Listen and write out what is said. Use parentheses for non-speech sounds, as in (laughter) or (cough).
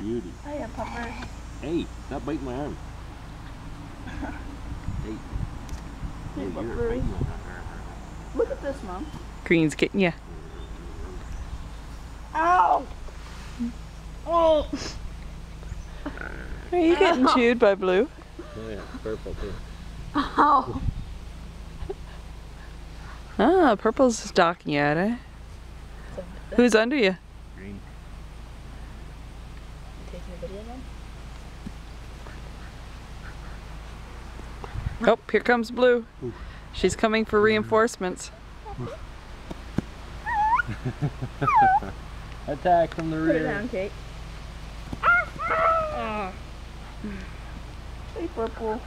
Beauty. Hiya, pupper. Hey, stop biting my arm. (laughs) hey. Hey, Hey, you're biting my arm. Look at this, Mom. Green's getting you. Ow! Oh! Are you getting chewed by Blue? Oh yeah, purple too. Ow! Ah, Purple's stalking you at it. Who's under you? Green. Taking a video, Mom? Oh, here comes Blue. She's coming for reinforcements. (laughs) Attack from the Put it rear. down, Kate. Hey, Purple.